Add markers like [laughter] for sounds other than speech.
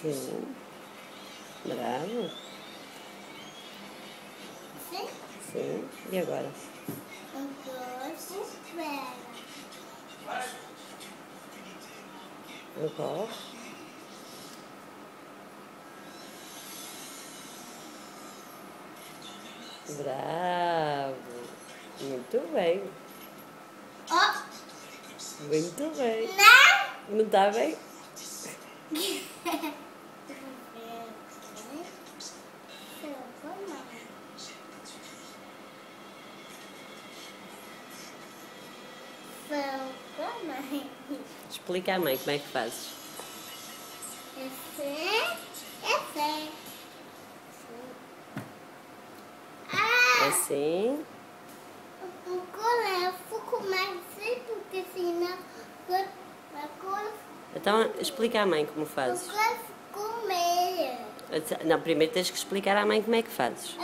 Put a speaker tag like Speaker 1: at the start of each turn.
Speaker 1: Sim. Bravo.
Speaker 2: Sim.
Speaker 1: Sim. E agora?
Speaker 2: Dois, espera.
Speaker 1: Bravo. Muito bem.
Speaker 2: Ó,
Speaker 1: Muito bem.
Speaker 2: não.
Speaker 1: Não está bem? [laughs] Explica à mãe como é que fazes.
Speaker 2: Ah,
Speaker 1: Assim.
Speaker 2: o coleço começa porque senão a
Speaker 1: Então explica à mãe como fazes.
Speaker 2: Comer.
Speaker 1: Não, primeiro tens que explicar à mãe como é que fazes.